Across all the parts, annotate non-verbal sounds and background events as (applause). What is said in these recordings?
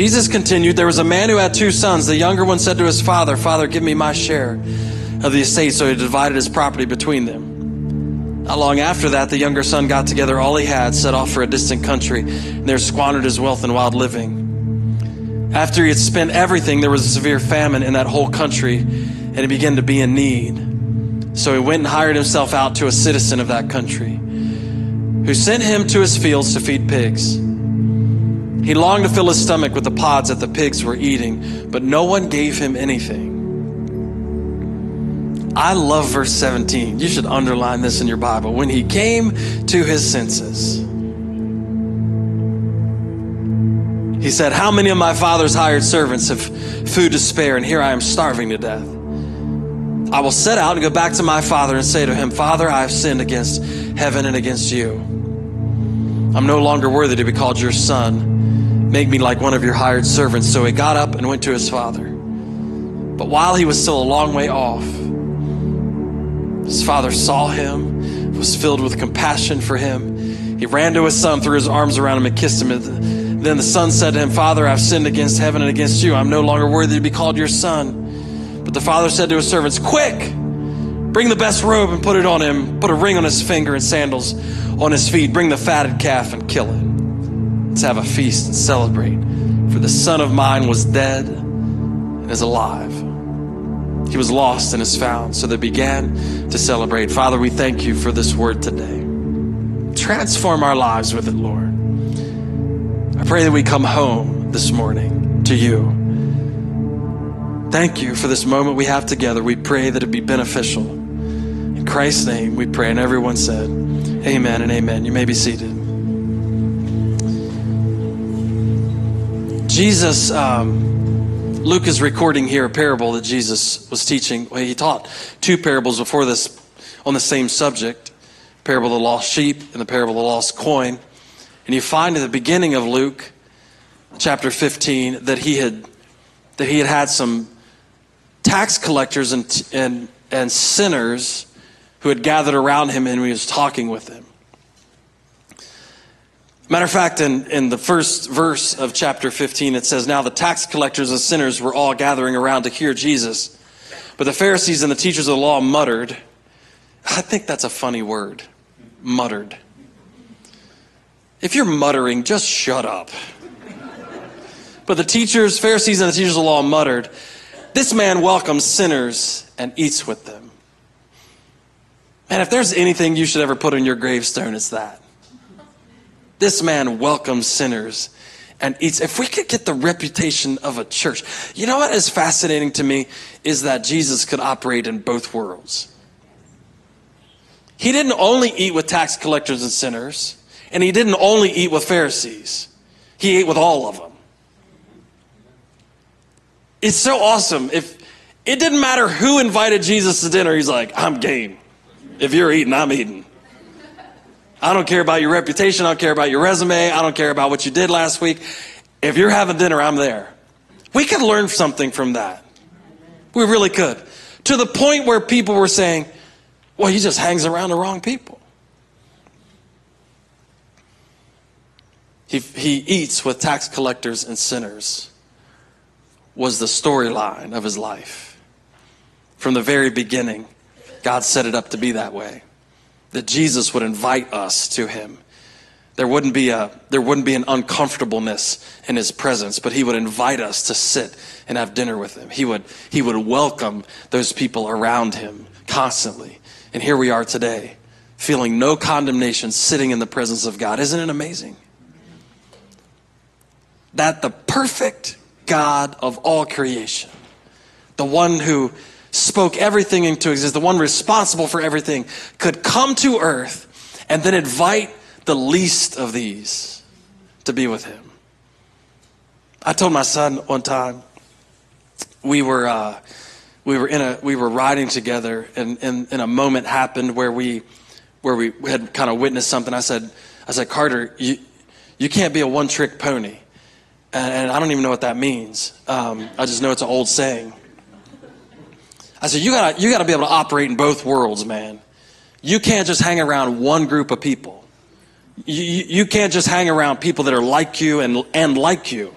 Jesus continued, There was a man who had two sons. The younger one said to his father, Father, give me my share of the estate. So he divided his property between them. Not long after that, the younger son got together all he had, set off for a distant country, and there squandered his wealth in wild living. After he had spent everything, there was a severe famine in that whole country, and he began to be in need. So he went and hired himself out to a citizen of that country, who sent him to his fields to feed pigs. He longed to fill his stomach with the pods that the pigs were eating, but no one gave him anything. I love verse 17. You should underline this in your Bible. When he came to his senses, he said, How many of my father's hired servants have food to spare, and here I am starving to death? I will set out and go back to my father and say to him, Father, I have sinned against heaven and against you. I'm no longer worthy to be called your son. Make me like one of your hired servants. So he got up and went to his father. But while he was still a long way off, his father saw him, was filled with compassion for him. He ran to his son, threw his arms around him, and kissed him. Then the son said to him, Father, I've sinned against heaven and against you. I'm no longer worthy to be called your son. But the father said to his servants, Quick! Bring the best robe and put it on him. Put a ring on his finger and sandals on his feet. Bring the fatted calf and kill it. Let's have a feast and celebrate. For the son of mine was dead and is alive. He was lost and is found. So they began to celebrate. Father, we thank you for this word today. Transform our lives with it, Lord. I pray that we come home this morning to you. Thank you for this moment we have together. We pray that it be beneficial. In Christ's name we pray. And everyone said, Amen and amen. You may be seated. Jesus, um, Luke is recording here a parable that Jesus was teaching. Well, he taught two parables before this on the same subject parable of the lost sheep and the parable of the lost coin. And you find at the beginning of Luke chapter 15 that he had that he had had some tax collectors and, and, and sinners who had gathered around him and he was talking with them. Matter of fact, in, in the first verse of chapter 15, it says, Now the tax collectors and sinners were all gathering around to hear Jesus. But the Pharisees and the teachers of the law muttered. I think that's a funny word. Muttered. If you're muttering, just shut up. But the teachers, Pharisees, and the teachers of the law muttered, This man welcomes sinners and eats with them. And if there's anything you should ever put on your gravestone, it's that. This man welcomes sinners and eats. If we could get the reputation of a church, you know what is fascinating to me is that Jesus could operate in both worlds. He didn't only eat with tax collectors and sinners, and he didn't only eat with Pharisees, he ate with all of them. It's so awesome. If it didn't matter who invited Jesus to dinner, he's like, I'm game. If you're eating, I'm eating. I don't care about your reputation. I don't care about your resume. I don't care about what you did last week. If you're having dinner, I'm there. We could learn something from that. We really could. To the point where people were saying, well, he just hangs around the wrong people. He, he eats with tax collectors and sinners, was the storyline of his life. From the very beginning, God set it up to be that way that Jesus would invite us to him. There wouldn't be a there wouldn't be an uncomfortableness in his presence, but he would invite us to sit and have dinner with him. He would he would welcome those people around him constantly. And here we are today, feeling no condemnation, sitting in the presence of God. Isn't it amazing? That the perfect God of all creation, the one who spoke everything into existence, the one responsible for everything, could come to earth and then invite the least of these to be with him. I told my son one time we were uh, we were in a we were riding together and, and, and a moment happened where we where we had kind of witnessed something. I said I said Carter you you can't be a one trick pony, and, and, I don't even know what that means. Um, I just know it's an old saying. I said, you gotta, you gotta be able to operate in both worlds, man. You can't just hang around one group of people. You, you, can't just hang around people that are like you and, and like you.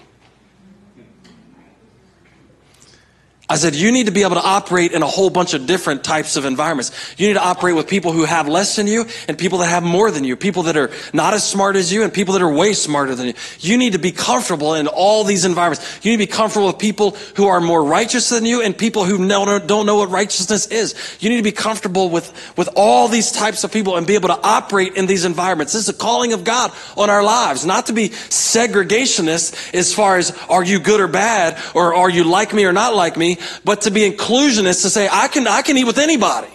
I said, you need to be able to operate in a whole bunch of different types of environments. You need to operate with people who have less than you and people that have more than you, people that are not as smart as you and people that are way smarter than you. You need to be comfortable in all these environments. You need to be comfortable with people who are more righteous than you and people who don't know what righteousness is. You need to be comfortable with, with all these types of people and be able to operate in these environments. This is a calling of God on our lives, not to be segregationist as far as are you good or bad or are you like me or not like me but to be inclusionist to say, I can, I can eat with anybody.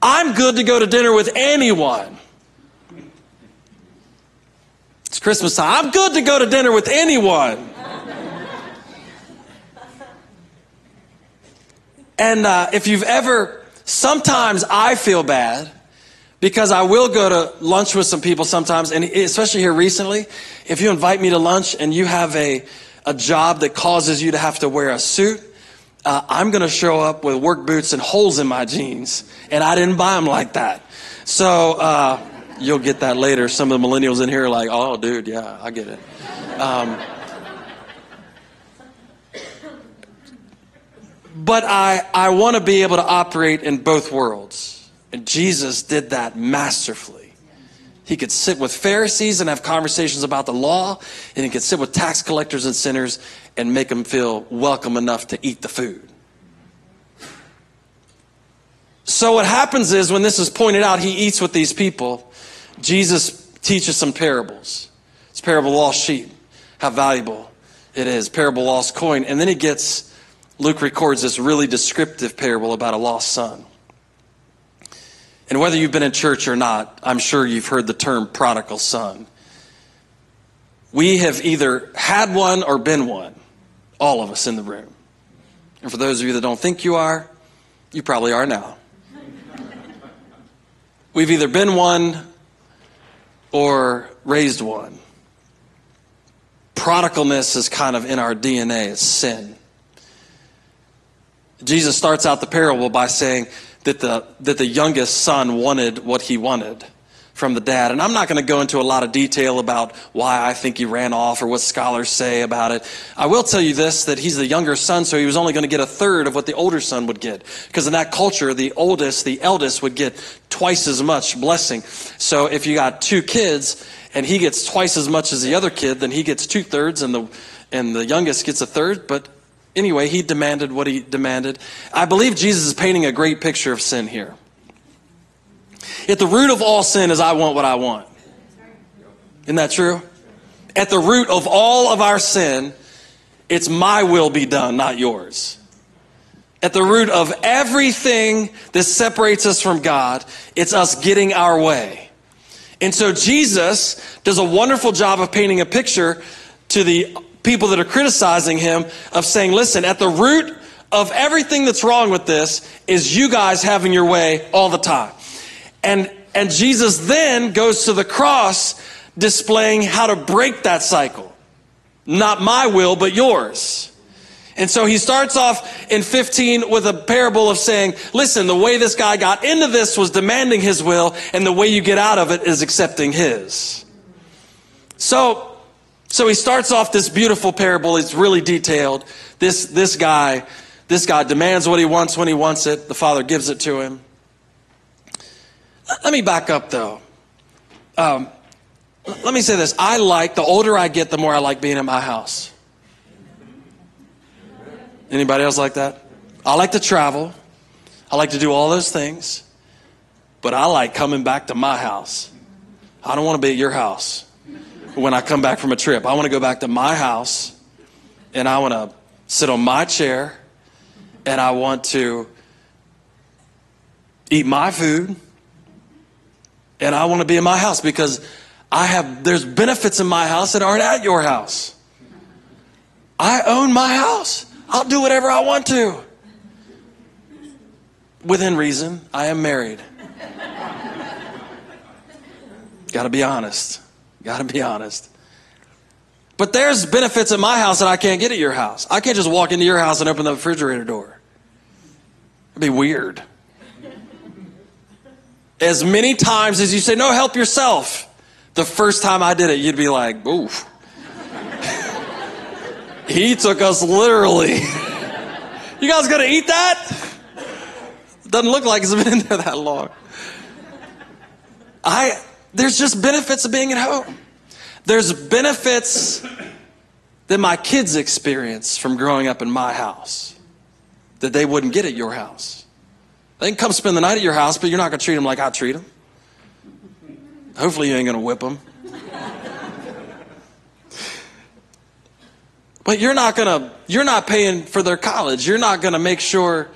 I'm good to go to dinner with anyone. It's Christmas time. I'm good to go to dinner with anyone. and uh, if you've ever, sometimes I feel bad because I will go to lunch with some people sometimes, and especially here recently, if you invite me to lunch and you have a, a job that causes you to have to wear a suit, uh, I'm going to show up with work boots and holes in my jeans. And I didn't buy them like that. So uh, you'll get that later. Some of the millennials in here are like, oh, dude, yeah, I get it. Um, but I, I want to be able to operate in both worlds. And Jesus did that masterfully. He could sit with Pharisees and have conversations about the law, and he could sit with tax collectors and sinners and make them feel welcome enough to eat the food. So, what happens is when this is pointed out, he eats with these people. Jesus teaches some parables. It's parable lost sheep, how valuable it is, parable lost coin. And then he gets, Luke records this really descriptive parable about a lost son. And whether you've been in church or not, I'm sure you've heard the term prodigal son. We have either had one or been one. All of us in the room. And for those of you that don't think you are, you probably are now. (laughs) We've either been one or raised one. Prodigalness is kind of in our DNA, it's sin. Jesus starts out the parable by saying that the, that the youngest son wanted what he wanted from the dad. And I'm not going to go into a lot of detail about why I think he ran off or what scholars say about it. I will tell you this that he's the younger son, so he was only going to get a third of what the older son would get. Because in that culture, the oldest, the eldest would get twice as much blessing. So if you got two kids and he gets twice as much as the other kid, then he gets two thirds and the and the youngest gets a third, but anyway, he demanded what he demanded. I believe Jesus is painting a great picture of sin here. At the root of all sin is I want what I want. Isn't that true? At the root of all of our sin, it's my will be done, not yours. At the root of everything that separates us from God, it's us getting our way. And so Jesus does a wonderful job of painting a picture to the people that are criticizing him of saying, listen, at the root of everything that's wrong with this is you guys having your way all the time. And, and Jesus then goes to the cross displaying how to break that cycle. Not my will, but yours. And so he starts off in 15 with a parable of saying, listen, the way this guy got into this was demanding his will, and the way you get out of it is accepting his. So, so he starts off this beautiful parable. It's really detailed. This, this guy, this guy demands what he wants when he wants it. The father gives it to him. Let me back up though. Um, let me say this. I like, the older I get, the more I like being in my house. Anybody else like that? I like to travel. I like to do all those things. But I like coming back to my house. I don't want to be at your house when I come back from a trip. I want to go back to my house and I want to sit on my chair and I want to eat my food and I want to be in my house because I have, there's benefits in my house that aren't at your house. I own my house. I'll do whatever I want to. Within reason, I am married. (laughs) Got to be honest. (laughs) Got to be honest. But there's benefits at my house that I can't get at your house. I can't just walk into your house and open the refrigerator door. It'd be weird. As many times as you say, no, help yourself. The first time I did it, you'd be like, oof. (laughs) he took us literally. (laughs) You guys gonna eat that? Doesn't look like it's been in there that long. I there's just benefits of being at home. There's benefits that my kids experience from growing up in my house that they wouldn't get at your house. They can come spend the night at your house, but you're not going to treat them like I treat them. Hopefully, you ain't going to whip them. but you're not going to you're not paying for their college. You're not going to make sure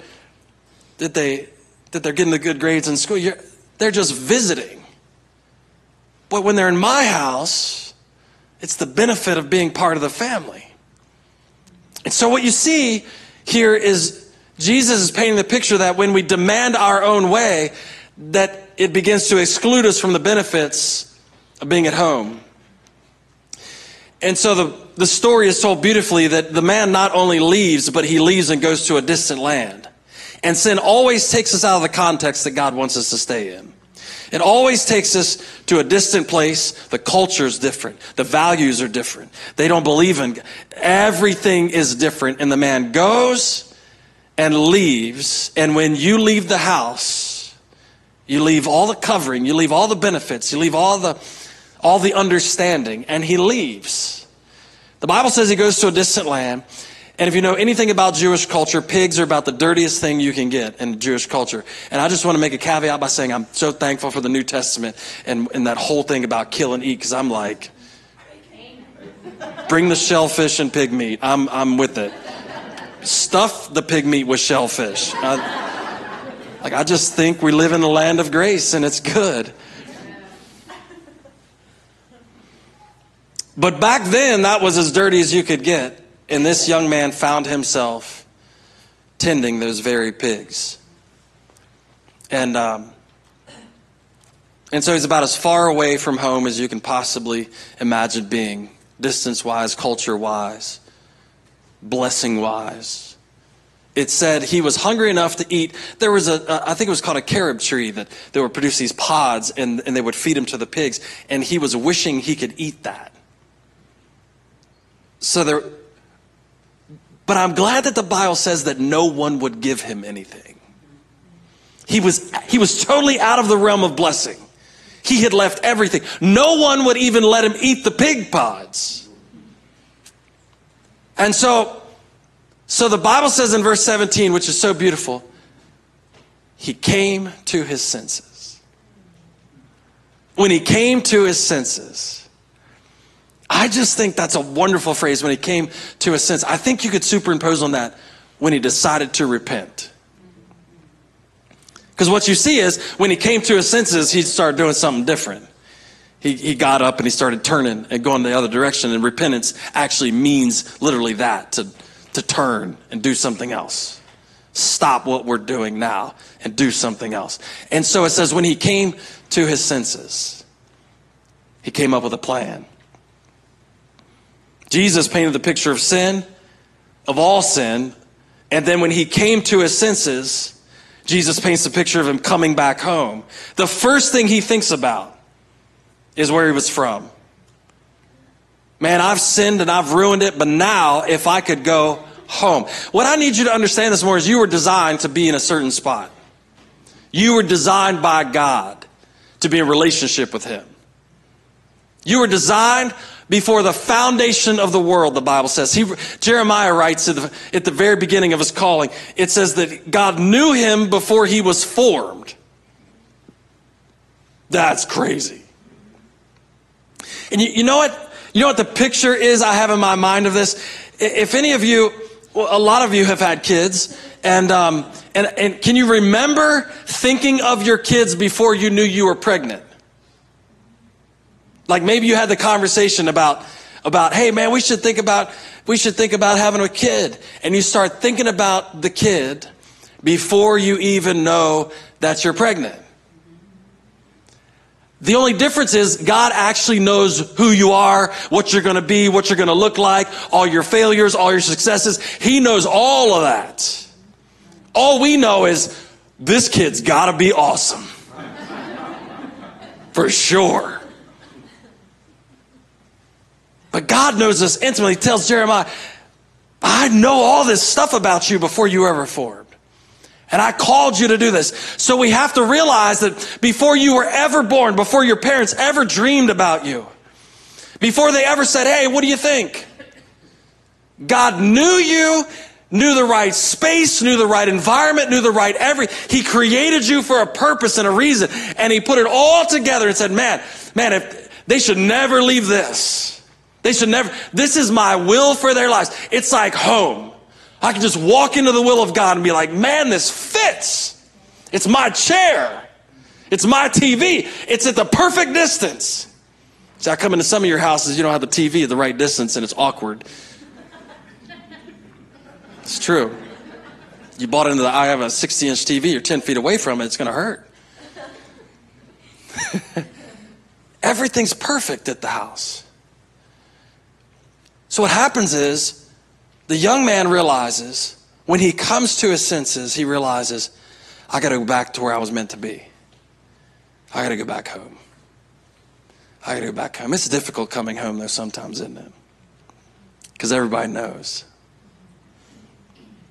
that they that they're getting the good grades in school. You're, they're just visiting. But when they're in my house, it's the benefit of being part of the family. And so what you see here is Jesus is painting the picture that when we demand our own way, that it begins to exclude us from the benefits of being at home. And so the, the story is told beautifully that the man not only leaves, but he leaves and goes to a distant land. And sin always takes us out of the context that God wants us to stay in. It always takes us to a distant place. The culture is different. The values are different. They don't believe in everything is different. And the man goes and leaves. And when you leave the house, you leave all the covering, you leave all the benefits, you leave all the all the understanding, and he leaves. The Bible says he goes to a distant land. And if you know anything about Jewish culture, pigs are about the dirtiest thing you can get in Jewish culture. And I just want to make a caveat by saying I'm so thankful for the New Testament and, and that whole thing about kill and eat, because I'm like, bring the shellfish and pig meat. I'm, I'm with it. Stuff the pig meat with shellfish. I, like, I just think we live in the land of grace and it's good. But back then, that was as dirty as you could get. And this young man found himself tending those very pigs. And, um, and so he's about as far away from home as you can possibly imagine being, distance wise, culture wise, blessing wise. It said he was hungry enough to eat. There was a, a I think it was called a carob tree that they would produce these pods and, and they would feed them to the pigs. And he was wishing he could eat that. So there, but I'm glad that the Bible says that no one would give him anything. He was, he was totally out of the realm of blessing. He had left everything. No one would even let him eat the pig pods. And so, so the Bible says in verse 17, which is so beautiful, he came to his senses. When he came to his senses, I just think that's a wonderful phrase when he came to a sense. I think you could superimpose on that when he decided to repent. Because what you see is when he came to his senses, he started doing something different. He, he got up and he started turning and going the other direction. And repentance actually means literally that to, to turn and do something else. Stop what we're doing now and do something else. And so it says, when he came to his senses, he came up with a plan. Jesus painted the picture of sin, of all sin, and then when he came to his senses, Jesus paints the picture of him coming back home. The first thing he thinks about is where he was from. Man, I've sinned and I've ruined it, but now if I could go home. What I need you to understand this more is you were designed to be in a certain spot. You were designed by God to be in relationship with him. You were designed before the foundation of the world, the Bible says. He, Jeremiah writes at the, at the very beginning of his calling, it says that God knew him before he was formed. That's crazy. And you, you know what? You know what the picture is I have in my mind of this? If any of you, well, a lot of you have had kids, and, um, and, and can you remember thinking of your kids before you knew you were pregnant? Like maybe you had the conversation about, about, hey man, we should think about, we should think about having a kid. And you start thinking about the kid before you even know that you're pregnant. The only difference is God actually knows who you are, what you're going to be, what you're going to look like, all your failures, all your successes. He knows all of that. All we know is this kid's got to be awesome. (laughs) For sure. But God knows us intimately. He tells Jeremiah, I know all this stuff about you before you ever formed. And I called you to do this. So we have to realize that before you were ever born, before your parents ever dreamed about you, before they ever said, Hey, what do you think? God knew you, knew the right space, knew the right environment, knew the right every. He created you for a purpose and a reason. And he put it all together and said, Man, man, if they should never leave this. They should never, this is my will for their lives. It's like home. I can just walk into the will of God and be like, man, this fits. It's my chair. It's my TV. It's at the perfect distance. See, I come into some of your houses, you don't have the TV at the right distance and it's awkward. It's true. You bought into the, I have a 60 inch TV, you're 10 feet away from it, it's going to hurt. (laughs) Everything's perfect at the house. So what happens is the young man realizes when he comes to his senses, he realizes, I got to go back to where I was meant to be. I got to go back home. I got to go back home. It's difficult coming home, though, sometimes, isn't it? Because everybody knows.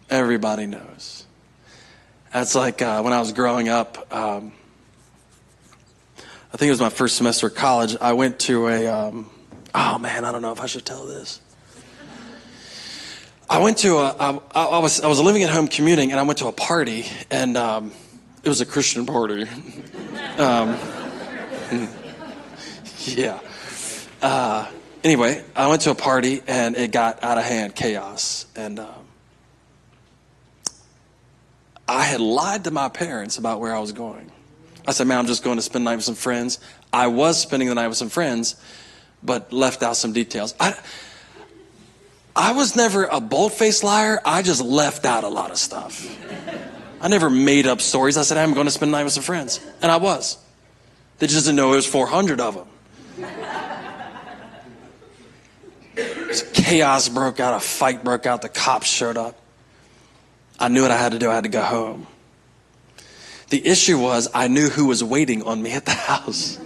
Everybody knows. That's like uh, when I was growing up. Um, I think it was my first semester of college. I went to a. Um, oh man, I don't know if I should tell this. I went to a, I, I was, I was living at home commuting and I went to a party and um, it was a Christian party. (laughs) um, (laughs) yeah. Uh, anyway, I went to a party and it got out of hand, chaos. And um, I had lied to my parents about where I was going. I said, man, I'm just going to spend the night with some friends. I was spending the night with some friends, but left out some details. I, I was never a bold faced liar. I just left out a lot of stuff. I never made up stories. I said, I'm going to spend the night with some friends. And I was. They just didn't know it was 400 of them. chaos broke out, a fight broke out, the cops showed up. I knew what I had to do. I had to go home. The issue was I knew who was waiting on me at the (laughs) house.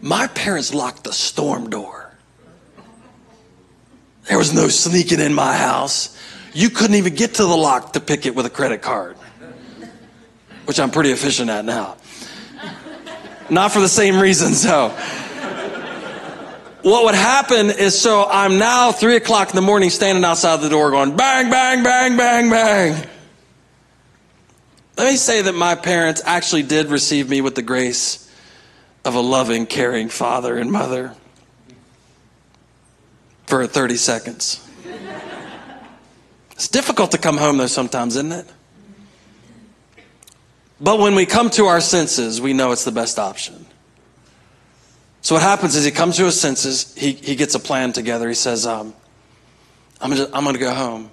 My parents locked the storm door. There was no sneaking in my house. You couldn't even get to the lock to pick it with a credit card, which I'm pretty efficient at now. Not for the same reason, so. What would happen is so I'm now three o'clock in the morning standing outside the door going bang, bang, bang, bang, bang. Let me say that my parents actually did receive me with the grace of a loving, caring father and mother for 30 seconds. It's difficult to come home, though, sometimes, isn't it? But when we come to our senses, we know it's the best option. So what happens is he comes to his senses, he, he gets a plan together. He says, um, I'm I'm going to go home.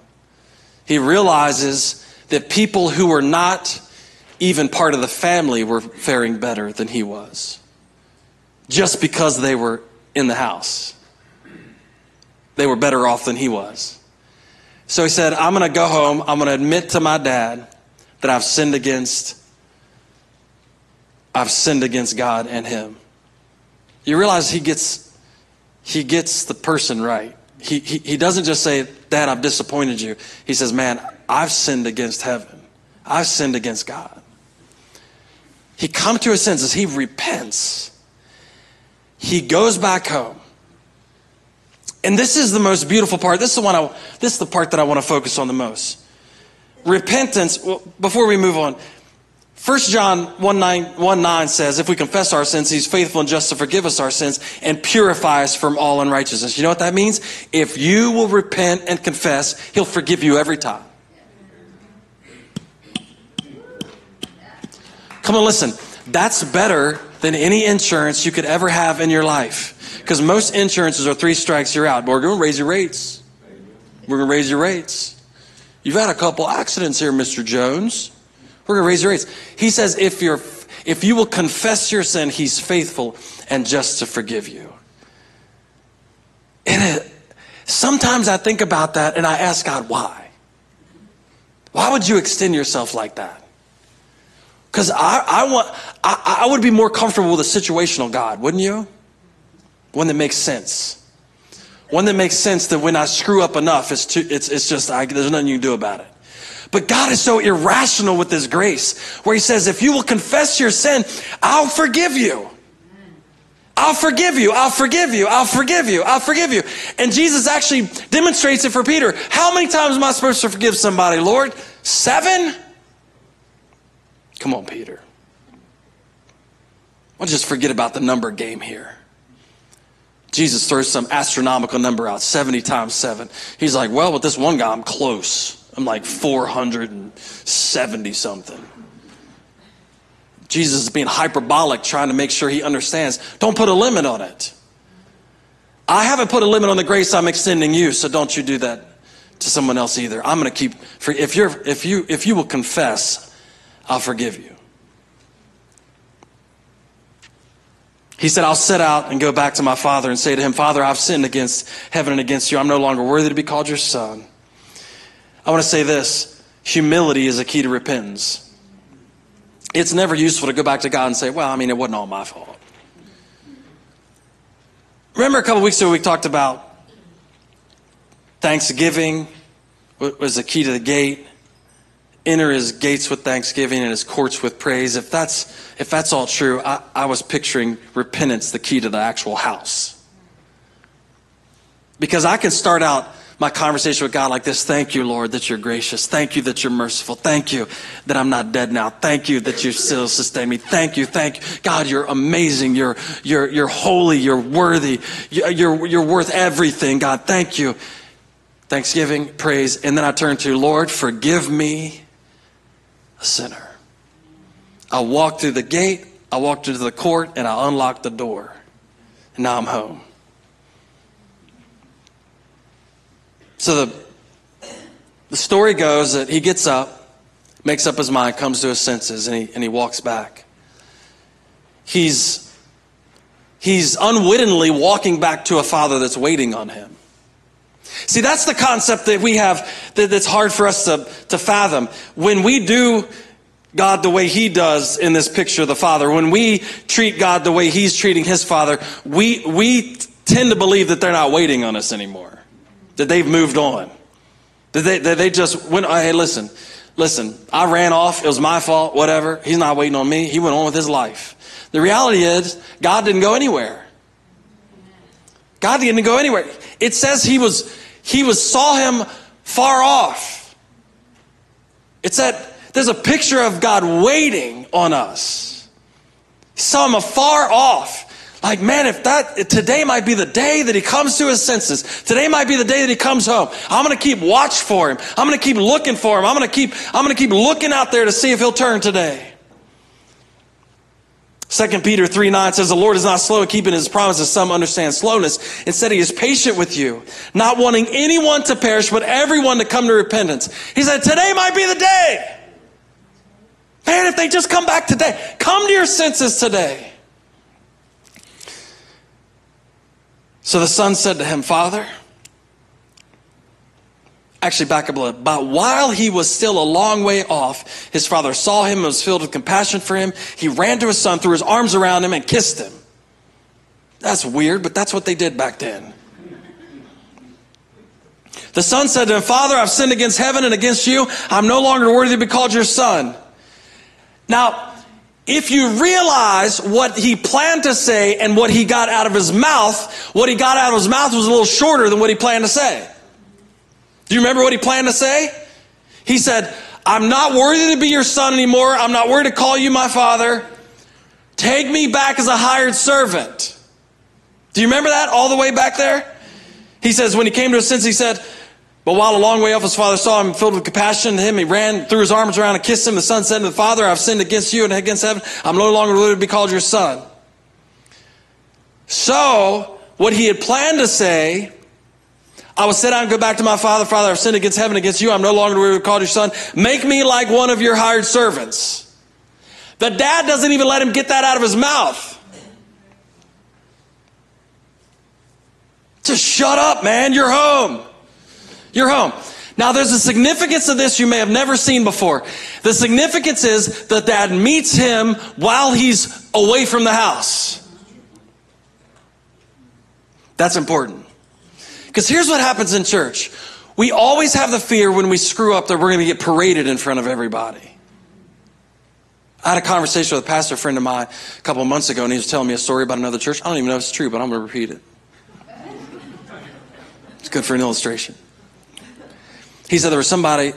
He realizes that people who were not even part of the family were faring better than he was just because they were in the house they were better off than he was. So he said, I'm going to go home. I'm going to admit to my dad that I've sinned against I've sinned against God and him. You realize he gets he gets the person right. He, he, he doesn't just say, Dad, I've disappointed you. He says, Man, I've sinned against heaven. I've sinned against God. He comes to his senses. He repents. He goes back home. And this is the most beautiful part. This is the one I, this is the part that I want to focus on the most. Repentance, well, before we move on, 1 John 1 9, 1 9 says, If we confess our sins, he's faithful and just to forgive us our sins and purify us from all unrighteousness. You know what that means? If you will repent and confess, he'll forgive you every time. Come on, listen. That's better than any insurance you could ever have in your life. Because most insurances are three strikes, you're out. But we're going to raise your rates. We're going to raise your rates. You've had a couple accidents here, Mr. Jones. We're going to raise your rates. He says, if you're, if you will confess your sin, he's faithful and just to forgive you. And it, sometimes I think about that and I ask God, why? Why would you extend yourself like that? Because I, I want, I, I would be more comfortable with a situational God, wouldn't you? one that makes sense, One that makes sense that when I screw up enough, it's, too, it's, it's just, I, there's nothing you can do about it. But God is so irrational with His grace, where He says, if you will confess your sin, I'll forgive you. I'll forgive you. I'll forgive you. I'll forgive you. I'll forgive you. And Jesus actually demonstrates it for Peter. How many times am I supposed to forgive somebody, Lord? Seven? Come on, Peter. Don't just forget about the number game here? Jesus throws some astronomical number out, 70 times 7. He's like, well, with this one guy, I'm close. I'm like 470 something. Jesus is being hyperbolic, trying to make sure he understands. Don't put a limit on it. I haven't put a limit on the grace I'm extending you, so don't you do that to someone else either. I'm going to keep, if, you're, if, you, if you will confess, I'll forgive you. He said, I'll set out and go back to my father and say to him, Father, I've sinned against heaven and against you. I'm no longer worthy to be called your son. I want to say this humility is a key to repentance. It's never useful to go back to God and say, Well, I mean, it wasn't all my fault. Remember a couple weeks ago we talked about Thanksgiving was the key to the gate enter his gates with thanksgiving and his courts with praise. If that's if that's all true I, I, was picturing repentance the key to the actual house. Because i can start out my conversation with god like this. Thank you lord that you're gracious. Thank you that you're merciful. Thank you that i'm not dead now. Thank you that you still sustain me. Thank you thank you. God you're amazing. You're you're you're holy. You're worthy. You're you're worth everything god. Thank you. Thanksgiving praise and then i turn to lord forgive me a sinner. I walked through the gate, I walked into the court, and I unlocked the door. And now I'm home. So the, the story goes that he gets up, makes up his mind, comes to his senses, and he, and he walks back. He's, he's unwittingly walking back to a father that's waiting on him. See, that's the concept that we have that, that's hard for us to, to fathom. When we do God the way He does in this picture of the Father, when we treat God the way He's treating His Father, we, we tend to believe that they're not waiting on us anymore, that they've moved on. That they, that they just went, oh, hey, listen, listen, I ran off. It was my fault, whatever. He's not waiting on me. He went on with his life. The reality is, God didn't go anywhere. God didn't go anywhere. It says he was, he was, saw him far off. It's that there's a picture of God waiting on us. He saw him afar off. Like, man, if that, today might be the day that he comes to his senses. Today might be the day that he comes home. I'm to keep watch for him. I'm to keep looking for him. I'm to keep, I'm to keep looking out there to see if he'll turn today. 2 Peter 3 9 says, The Lord is not slow in keeping his promises. Some understand slowness. Instead, he is patient with you, not wanting anyone to perish, but everyone to come to repentance. He said, Today might be the day. Man, if they just come back today, come to your senses today. So the son said to him, Father, Actually, back up a little. But while he was still a long way off, his father saw him and was filled with compassion for him. He ran to his son, threw his arms around him, and kissed him. That's weird, but that's what they did back then. The son said to him, Father, I've sinned against heaven and against you. I'm no longer worthy to be called your son. Now, if you realize what he planned to say and what he got out of his mouth, what he got out of his mouth was a little shorter than what he planned to say. Do you remember what he planned to say? He said, I'm not worthy to be your son anymore. I'm not worthy to call you my father. Take me back as a hired servant. Do you remember that all the way back there? He says, when he came to his senses, he said, but while a long way off his father saw him filled with compassion to him, he ran, threw his arms around and kissed him. The son said to the father, I've sinned against you and against heaven. I'm no longer worthy to be called your son. So, what he had planned to say I will sit down and go back to my father. Father, I've sinned against heaven, against you. I'm no longer worthy to call your son. Make me like one of your hired servants. The dad doesn't even let him get that out of his mouth. Just shut up, man. You're home. You're home. Now, there's a significance of this you may have never seen before. The significance is that dad meets him while he's away from the house. That's important. Because here's what happens in church we always have the fear when we screw up that we're going to get paraded in front of everybody. I had a conversation with a pastor friend of mine a couple months ago, and he was telling me a story about another church. I don't even know if it's true, but I'm going to repeat it. It's good for an illustration. He said there was somebody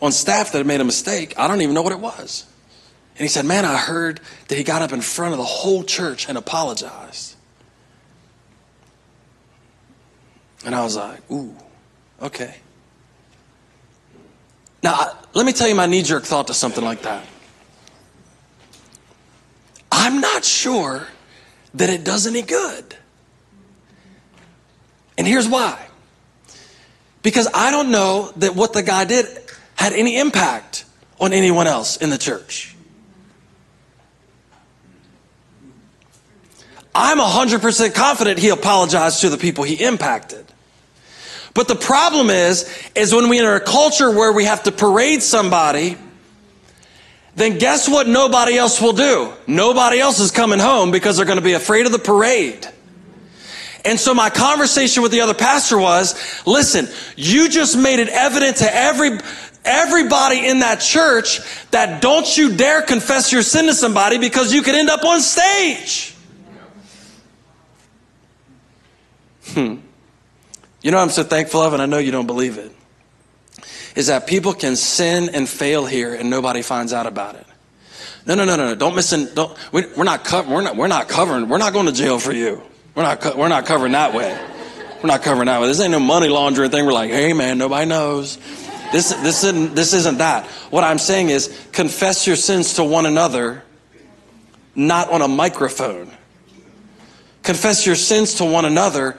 on staff that had made a mistake. I don't even know what it was. And he said, Man, I heard that he got up in front of the whole church and apologized. And I was like, Ooh, okay. Now, let me tell you my knee jerk thought to something like that. I'm not sure that it does any good. And here's why. Because I don't know that what the guy did had any impact on anyone else in the church. I'm 100% confident he apologized to the people he impacted. But the problem is, is when we enter a culture where we have to parade somebody, then guess what nobody else will do? Nobody else is coming home because they're going to be afraid of the parade. And so my conversation with the other pastor was, listen, you just made it evident to every, everybody in that church that don't you dare confess your sin to somebody because you could end up on stage. Hmm. You know I'm so thankful of, and I know you don't believe it, is that people can sin and fail here and nobody finds out about it. No, no, no, no, no. Don't miss. Don't. We, are not. Co- we're not. We're not covering. We're not going to jail for you. We're not. We're not covering that way. We're not covering that way. This ain't no money laundering thing. We're like, hey man, nobody knows. This this isn't this isn't that. What I'm saying is, confess your sins to one another, not on a microphone. Confess your sins to one another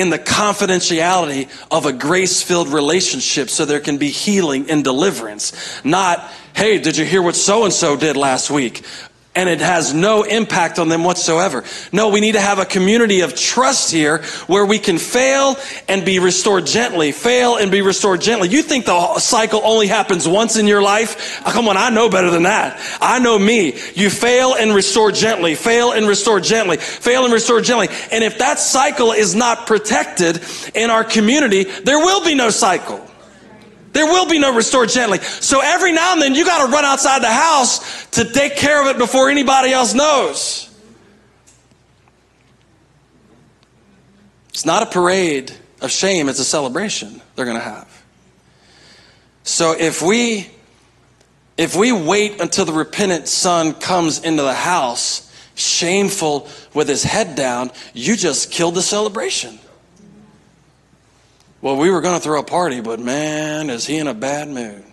in the confidentiality of a grace filled relationship so there can be healing and deliverance. Not, hey, did you hear what so and so did last week? And it has no impact on them whatsoever. No, we need to have a community of trust here where we can fail and be restored gently, fail and be restored gently. You think the cycle only happens once in your life? Oh, come on, I know better than that. I know me. You fail and restore gently, fail and restore gently, fail and restore gently. And if that cycle is not protected in our community, there will be no cycle. There will be no restored gently. So every now and then you got to run outside the house to take care of it before anybody else knows. It's not a parade of shame, it's a celebration they're going to have. So if we if we wait until the repentant son comes into the house shameful with his head down, you just killed the celebration. Well, we were going to throw a party, but man, is he in a bad mood.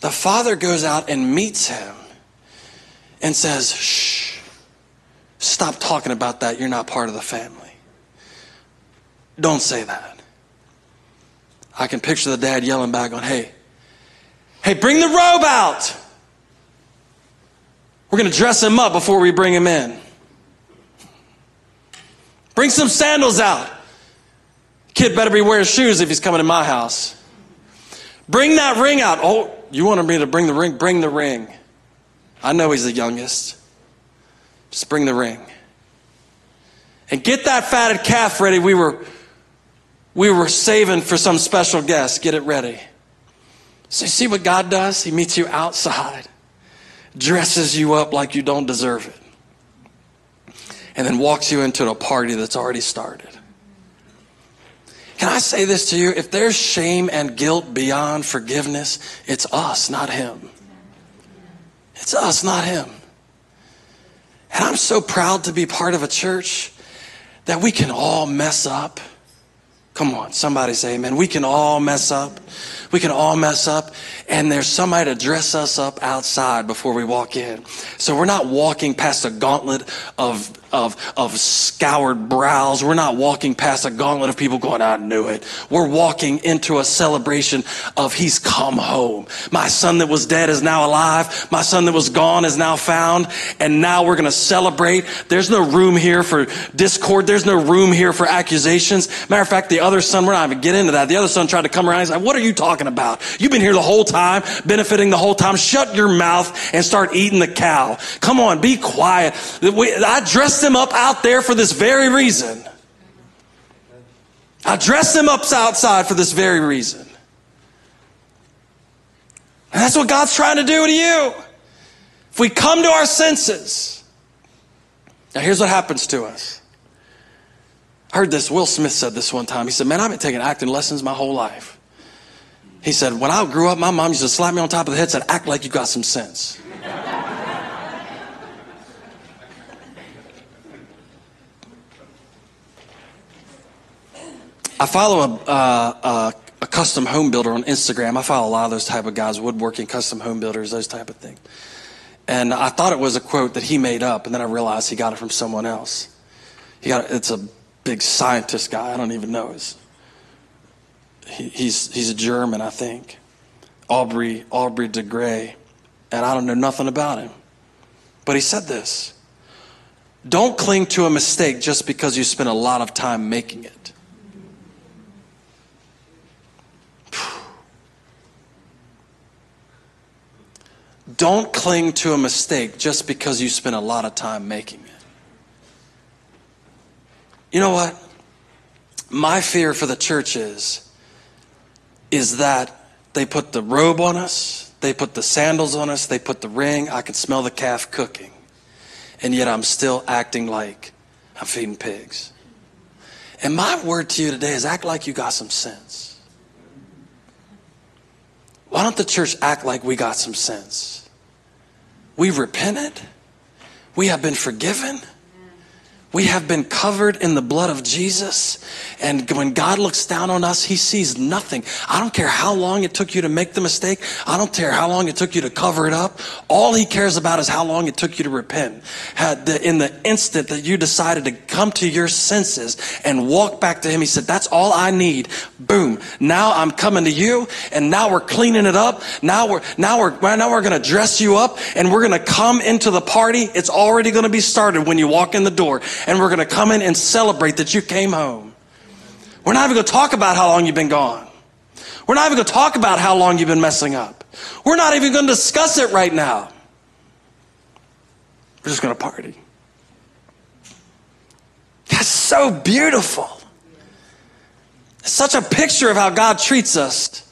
The father goes out and meets him and says, Shh, stop talking about that. You're not part of the family. Don't say that. I can picture the dad yelling back on, Hey, hey, bring the robe out. We're going to dress him up before we bring him in. Bring some sandals out. Kid better be wearing shoes if he's coming to my house. Bring that ring out. Oh, you wanted me to bring the ring? Bring the ring. I know he's the youngest. Just bring the ring. And get that fatted calf ready. We were, we were saving for some special guest. Get it ready. So, see what God does? He meets you outside, dresses you up like you don't deserve it, and then walks you into a party that's already started. Can I say this to you? If there's shame and guilt beyond forgiveness, it's us, not him. It's us, not him. And I'm so proud to be part of a church that we can all mess up. Come on, somebody say amen. We can all mess up. We can all mess up. And there's somebody to dress us up outside before we walk in. So we're not walking past a gauntlet of of, of scoured brows. We're not walking past a gauntlet of people going, I knew it. We're walking into a celebration of He's come home. My son that was dead is now alive. My son that was gone is now found. And now we're going to celebrate. There's no room here for discord. There's no room here for accusations. Matter of fact, the other son, we're not even get into that. The other son tried to come around He's like, what are you talking about? You've been here the whole time, benefiting the whole time. Shut your mouth and start eating the cow. Come on, be quiet. I dressed them up out there for this very reason. I dress them up outside for this very reason. And that's what God's trying to do to you. If we come to our senses, now here's what happens to us. I heard this, Will Smith said this one time. He said, Man, I've been taking acting lessons my whole life. He said, When I grew up, my mom used to slap me on top of the head and said, Act like you got some sense. I follow a, uh, a, a, custom home builder on Instagram. I follow a lot of those type of guys, woodworking, custom home builders, those type of things. And I thought it was a quote that he made up, and then I realized he got it from someone else. He got it's a big scientist guy. I don't even know his. He, he's he's a German, I think. Aubrey Aubrey de Grey, and I don't know nothing about him. But he said this: Don't cling to a mistake just because you spent a lot of time making it. (sighs) Don't cling to a mistake just because you spent a lot of time making it. You know what? My fear for the church is, is that they put the robe on us, they put the sandals on us, they put the ring. I can smell the calf cooking. And yet I'm still acting like I'm feeding pigs. And my word to you today is act like you got some sense. Why don't the church act like we got some sense? We've repented. We have been forgiven. We have been covered in the blood of Jesus. And when God looks down on us, he sees nothing. I don't care how long it took you to make the mistake. I don't care how long it took you to cover it up. All he cares about is how long it took you to repent. In the instant that you decided to come to your senses and walk back to him, he said, that's all I need. Boom. Now I'm coming to you and now we're cleaning it up. Now we're, now we're, now we're going to dress you up and we're going to come into the party. It's already going to be started when you walk in the door and we're going to come in and celebrate that you came home. We're not even going to talk about how long you've been gone. We're not even going to talk about how long you've been messing up. We're not even going to discuss it right now. We're just going to party. That's so beautiful. It's such a picture of how God treats us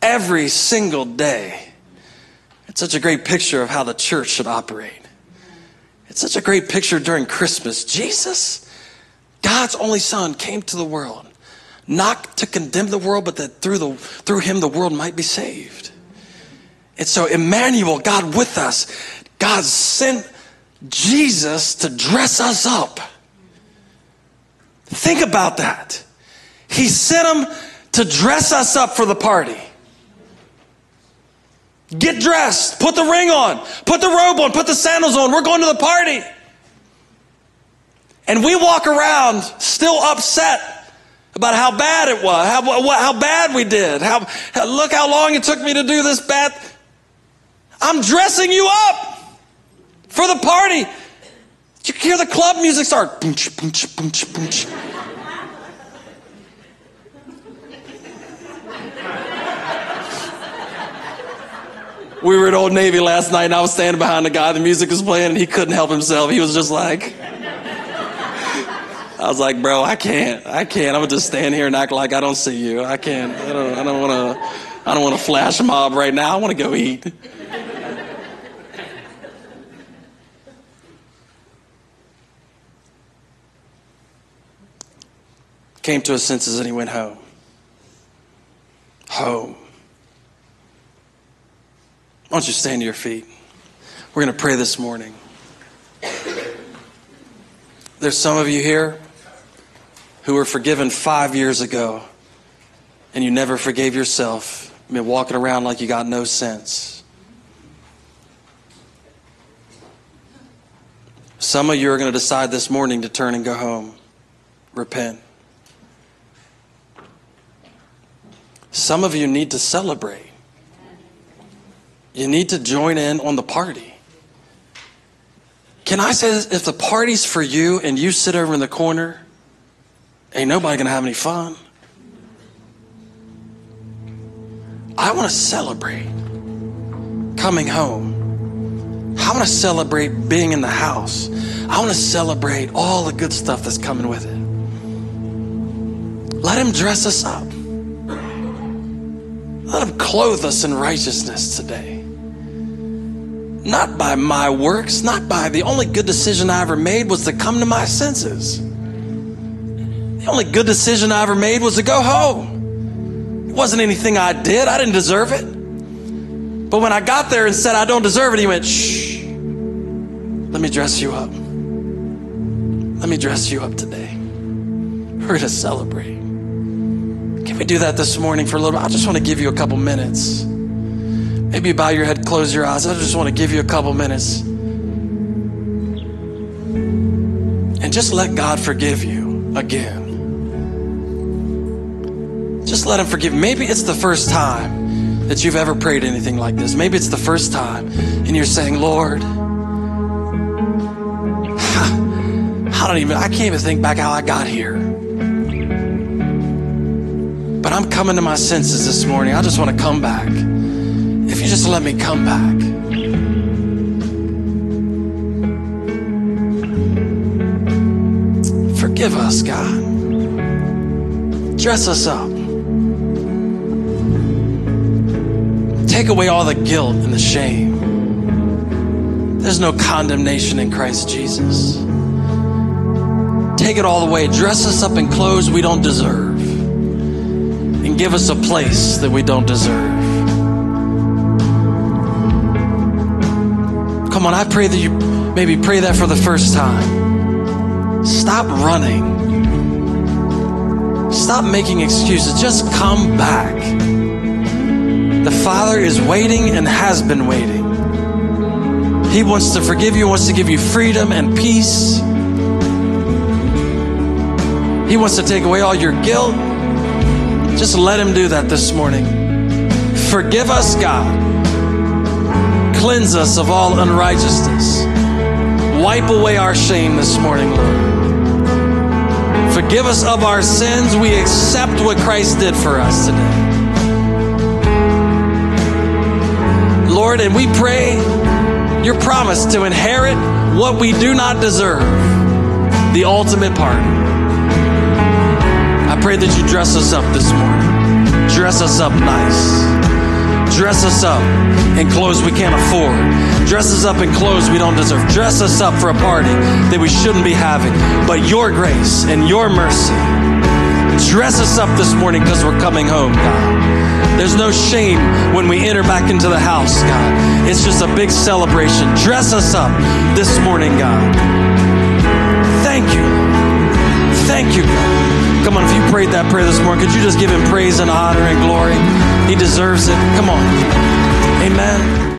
every single day. It's such a great picture of how the church should operate. It's such a great picture during Christmas. Jesus, God's only son, came to the world, not to condemn the world, but that through, the, through him the world might be saved. And so, Emmanuel, God with us, God sent Jesus to dress us up. Think about that. He sent him to dress us up for the party. Get dressed. Put the ring on. Put the robe on. Put the sandals on. We're going to the party. And we walk around still upset about how bad it was, how, how bad we did, how, how, look how long it took me to do this bad. I'm dressing you up for the party. You hear the club music start. Boonch, boonch, boonch, boonch. We were at Old Navy last night and I was standing behind the guy, the music was playing and he couldn't help himself. He was just like, I was like, bro, I can't, I can't. I'm gonna just stand here and act like I don't see you. I can't, I don't, I don't wanna, I don't wanna flash mob right now. I wanna go eat. Came to his senses and he went home. Home. Why don't you stand to your feet? We're going to pray this morning. There's some of you here who were forgiven five years ago and you never forgave yourself. You've been walking around like you got no sense. Some of you are going to decide this morning to turn and go home, repent. Some of you need to celebrate. You need to join in on the party. Can I say this? If the party's for you and you sit over in the corner, ain't nobody gonna have any fun. I wanna celebrate coming home. I wanna celebrate being in the house. I wanna celebrate all the good stuff that's coming with it. Let Him dress us up. Let Him clothe us in righteousness today. Not by my works, not by the only good decision I ever made was to come to my senses. The only good decision I ever made was to go home. It wasn't anything I did, I didn't deserve it. But when I got there and said, I don't deserve it, he went, shh, let me dress you up. Let me dress you up today. We're going to celebrate. Can we do that this morning for a little bit? I just want to give you a couple minutes. Maybe bow your head, close your eyes. I just want to give you a couple minutes. And just let God forgive you again. Just let Him forgive. Maybe it's the first time that you've ever prayed anything like this. Maybe it's the first time and you're saying, Lord, (laughs) I don't even, I can't even think back how I got here. But I'm coming to my senses this morning. I just want to come back. You just let me come back. Forgive us, God. Dress us up. Take away all the guilt and the shame. There's no condemnation in Christ Jesus take it all away. Dress us up in clothes we don't deserve. And give us a place that we don't deserve. Come on, I pray that you maybe pray that for the first time. Stop running. Stop making excuses. Just come back. The Father is waiting and has been waiting. He wants to forgive you, wants to give you freedom and peace. He wants to take away all your guilt. Just let Him do that this morning. Forgive us, God. Cleanse us of all unrighteousness. Wipe away our shame this morning, Lord. Forgive us of our sins. We accept what Christ did for us today. Lord, and we pray your promise to inherit what we do not deserve, the ultimate pardon. I pray that you dress us up this morning. Dress us up nice. Dress us up in clothes we can't afford. Dress us up in clothes we don't deserve. Dress us up for a party that we shouldn't be having. But your grace and your mercy. Dress us up this morning because we're coming home, God. There's no shame when we enter back into the house, God. It's just a big celebration. Dress us up this morning, God. Thank you. Thank you, God. Come on, if you prayed that prayer this morning, could you just give him praise and honor and glory? He deserves it. Come on. Amen.